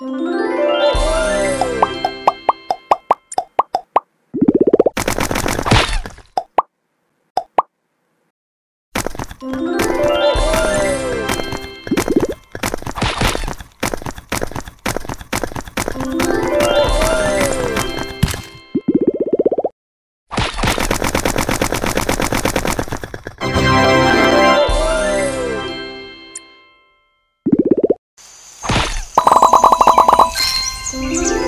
Música Música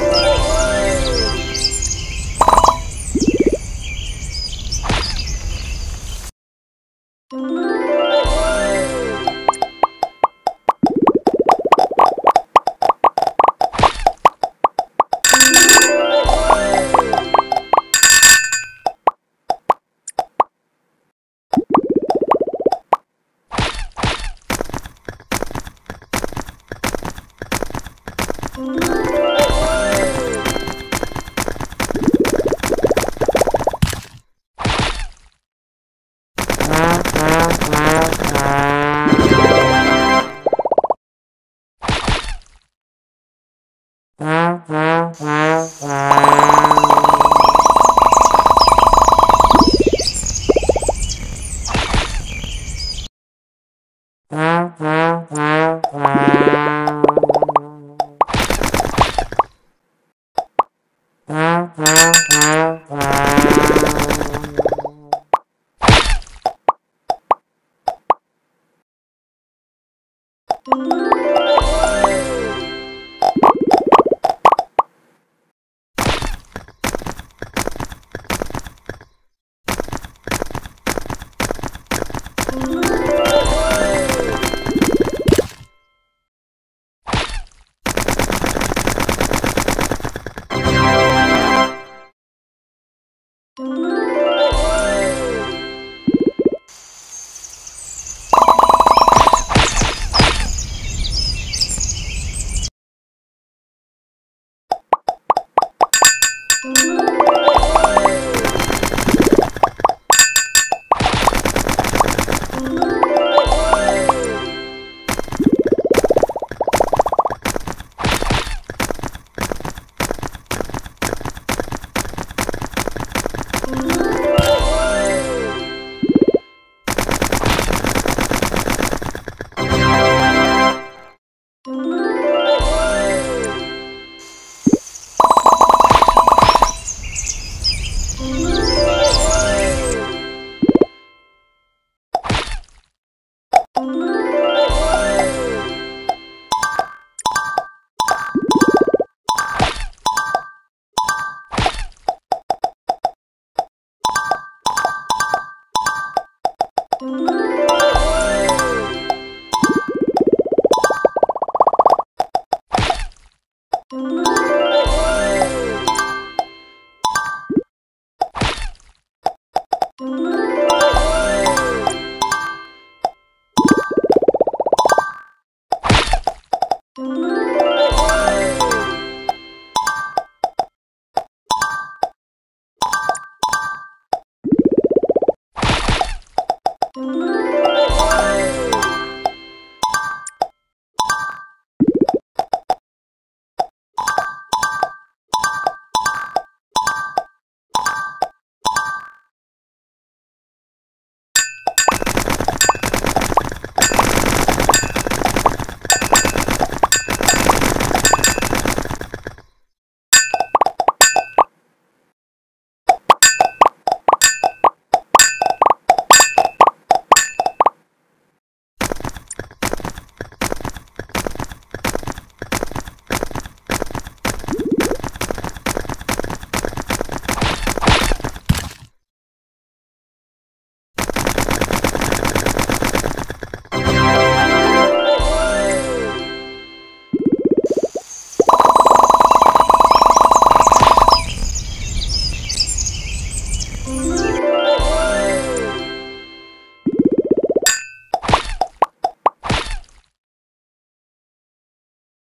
Mm-hmm.